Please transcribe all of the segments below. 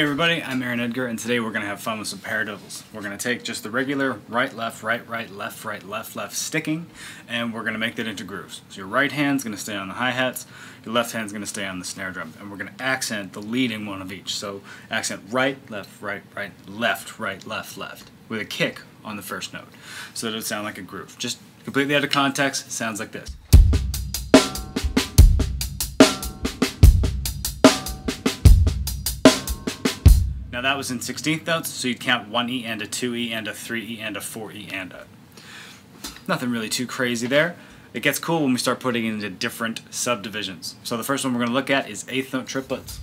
Hey everybody, I'm Aaron Edgar, and today we're going to have fun with some paradiddles. We're going to take just the regular right, left, right, right, left, right, left, left sticking, and we're going to make that into grooves. So your right hand's going to stay on the hi-hats, your left hand's going to stay on the snare drum, and we're going to accent the leading one of each. So accent right, left, right, right, left, right, left, left, with a kick on the first note, so that it'll sound like a groove. Just completely out of context, sounds like this. Now that was in 16th notes, so you'd count one E and a 2E and a 3E and a 4E and a... Nothing really too crazy there. It gets cool when we start putting it into different subdivisions. So the first one we're going to look at is eighth note triplets.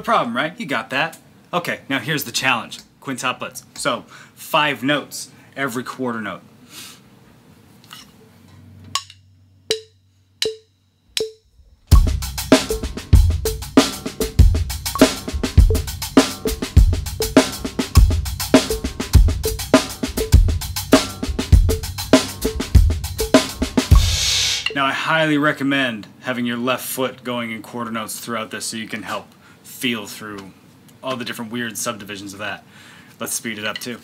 No problem, right? You got that. Okay, now here's the challenge. Quintuplets. So, five notes every quarter note. Now I highly recommend having your left foot going in quarter notes throughout this so you can help feel through all the different weird subdivisions of that. Let's speed it up too.